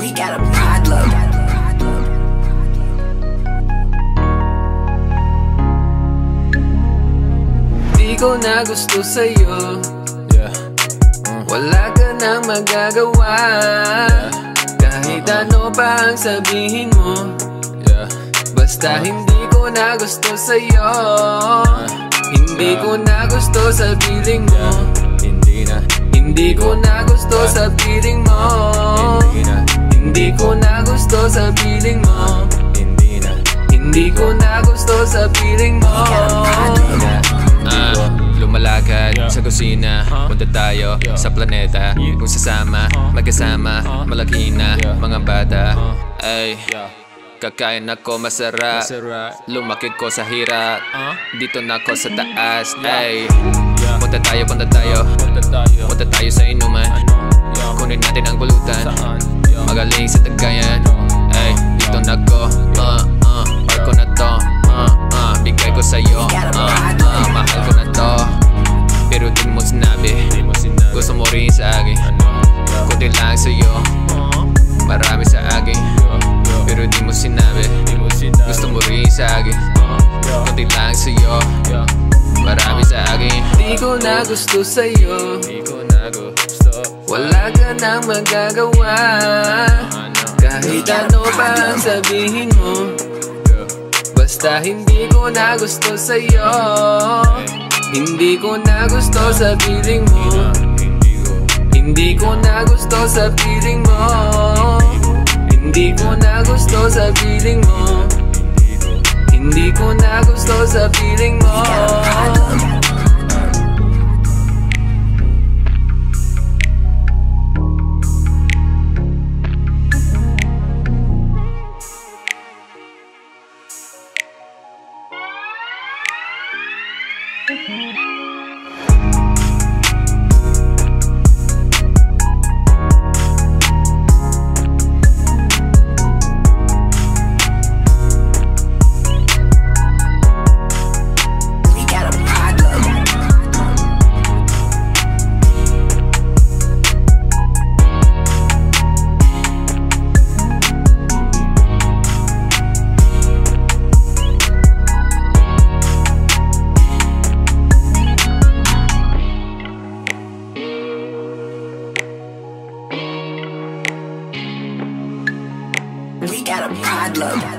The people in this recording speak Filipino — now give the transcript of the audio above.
We got a pride. Di ko na gusto sa'yo. Yeah. Wala ka nang magagawa. Kahit ano pa ang sabihin mo. Yeah. Basta hindi ko na gusto sa'yo. Hindi ko na gusto sa piling mo. Hindi na. Hindi ko na gusto sa piling mo. Hindi ko na gusto sa piling mo. Hindi na. Hindi ko na gusto sa piling mo. Ah, lumalakad sa kusina. Punta tayo sa planeta. Kung sasama, magkasama Malaki na mga bata. Ay, kakain ako masarap. Lumakit ko sa hirap. Dito na ako sa taas. Ay, punta tayo, punta tayo. Punta tayo. Sa inuman Magaling sa tagayan Ay, dito na ako uh, uh, Barko na to uh, uh, Bigay ko sa'yo uh, uh, Mahal ko na to. Pero di mo sinabi Gusto mo rin sa akin Kunti lang sa'yo. Marami sa akin Pero di mo sinabi Gusto mo rin sa akin Kunti lang sa'yo. Marami sa akin Di ko na gusto sa'yo. Di ko Wala ka nang magagawa. Kahit ano pa ang sabihin mo Basta hindi ko na gusto sa'yo. Hindi ko na gusto sa piling mo. Hindi ko na gusto sa piling mo. Hindi ko na gusto sa piling mo. Hindi ko na gusto sa piling mo got a problem.